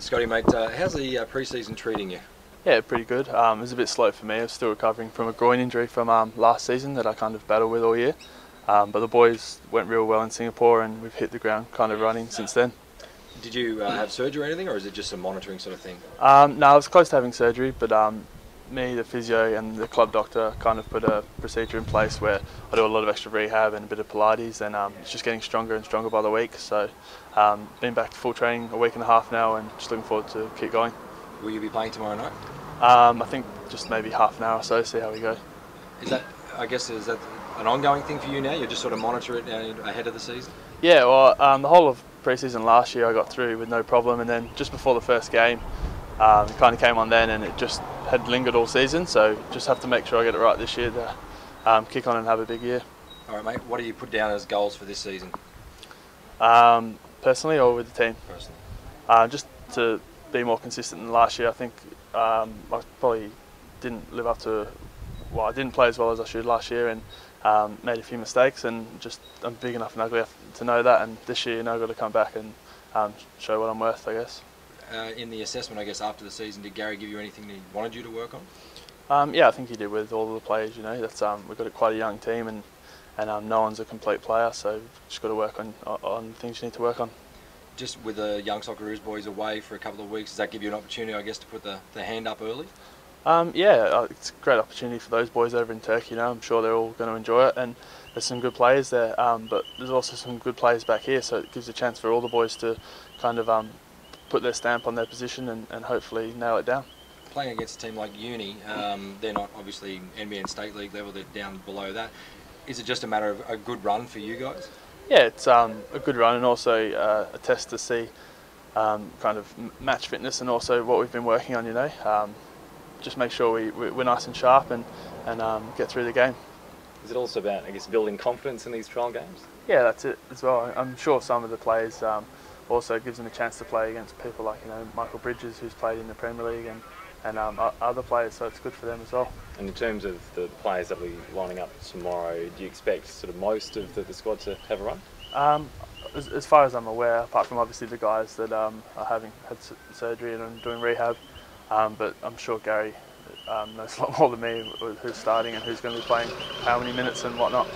Scotty, mate, uh, how's the uh, pre-season treating you? Yeah, pretty good. Um, it was a bit slow for me. I was still recovering from a groin injury from um, last season that I kind of battled with all year. Um, but the boys went real well in Singapore and we've hit the ground kind of running since then. Did you uh, have surgery or anything, or is it just a monitoring sort of thing? Um, no, I was close to having surgery, but um, me, the physio, and the club doctor kind of put a procedure in place where I do a lot of extra rehab and a bit of Pilates, and um, it's just getting stronger and stronger by the week. So, um, been back to full training a week and a half now, and just looking forward to keep going. Will you be playing tomorrow night? Um, I think just maybe half an hour or so, see how we go. Is that, I guess, is that an ongoing thing for you now? You just sort of monitor it uh, ahead of the season? Yeah, well, um, the whole of pre-season last year I got through with no problem, and then just before the first game, um, it kind of came on then, and it just had lingered all season. So just have to make sure I get it right this year to um, kick on and have a big year. All right, mate. What do you put down as goals for this season? Um, personally, or with the team? Personally. Uh, just to be more consistent than last year. I think um, I probably didn't live up to. Well, I didn't play as well as I should last year, and um, made a few mistakes. And just I'm big enough and ugly enough to know that. And this year, you know, I've got to come back and um, show what I'm worth, I guess. Uh, in the assessment, I guess after the season, did Gary give you anything that he wanted you to work on? Um, yeah, I think he did with all of the players. You know, that's um, we've got a, quite a young team, and and um, no one's a complete player, so just got to work on on things you need to work on. Just with the young Socceroos boys away for a couple of weeks, does that give you an opportunity, I guess, to put the, the hand up early? Um, yeah, uh, it's a great opportunity for those boys over in Turkey. You know, I'm sure they're all going to enjoy it, and there's some good players there. Um, but there's also some good players back here, so it gives a chance for all the boys to kind of um, put their stamp on their position and, and hopefully nail it down. Playing against a team like Uni, um, they're not obviously NPL and state league level; they're down below that. Is it just a matter of a good run for you guys? Yeah, it's um, a good run and also uh, a test to see um, kind of match fitness and also what we've been working on. You know, um, just make sure we, we're nice and sharp and and um, get through the game. Is it also about, I guess, building confidence in these trial games? Yeah, that's it as well. I'm sure some of the players um, also gives them a chance to play against people like you know Michael Bridges, who's played in the Premier League, and and um, other players. So it's good for them as well. And in terms of the players that will be lining up tomorrow, do you expect sort of most of the, the squad to have a run? Um, as, as, far as I'm aware, apart from obviously the guys that um, are having had surgery and are doing rehab, um, but I'm sure Gary um, knows a lot more than me who's starting and who's going to be playing how many minutes and whatnot.